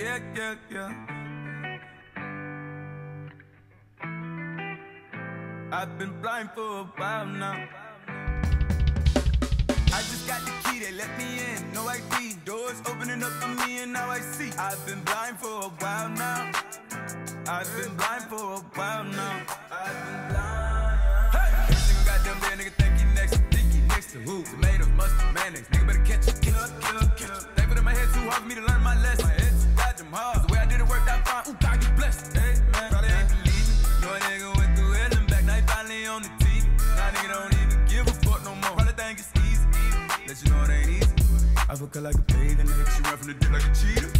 Yeah, yeah, yeah. I've been blind for a while now. I just got the key, they let me in. No ID, doors opening up for me, and now I see. I've been blind for a while now. I've been blind for a while now. I've been blind. Hey! Every goddamn day, nigga think he next. Think he next to who? Tomatoes, mustard, mayonnaise. Nigga better catch it, kill kill kill. Thankful that my head too hard for me to learn my lesson. Goddamn hard. the way I did it worked out fine. Ooh, God, get blessed. Hey, man, probably ain't believe it. Know nigga went through hell and back. Now he finally on the TV. Now nigga don't even give a fuck no more. Probably think it's easy. Let you know it ain't easy. I fuck her like a pig, and nigga, she run from the dick like a cheetah.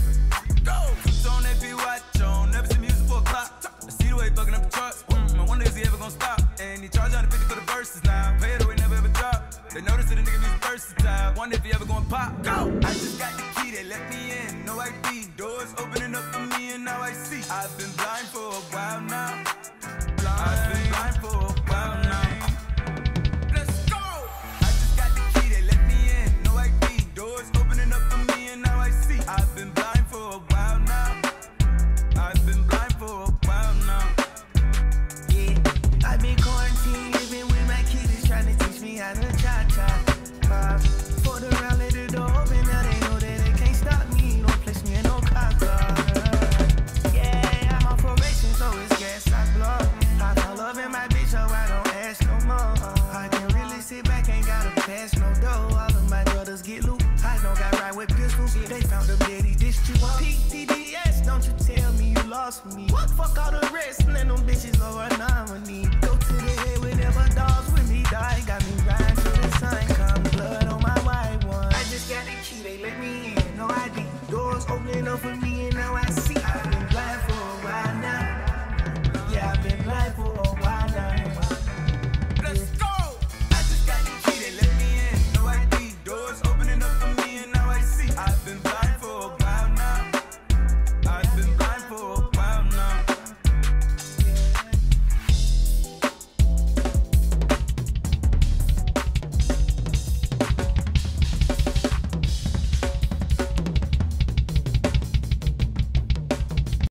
Go! Put on that be watch on, never see music for a clock. I see the way he fucking up the charts. Mm, I wonder is he ever gonna stop? And he charge 150 for the verses now. Pay it away, never ever drop. They notice that the nigga music versatile. Wonder if he ever gonna pop. Go! I just got the they let me in. No ID, doors opening gotta pass no dough. All of my brothers get loot. I don't got right with pistols. They found the daddy district. PTDS, don't you tell me you lost me. What? Fuck all the rest, then them bitches a nominee. Go to the head whenever dogs with me die. Got me riding to the sun, come blood on my white one. I just got the key, they let me in. No ID. Doors opening up for me,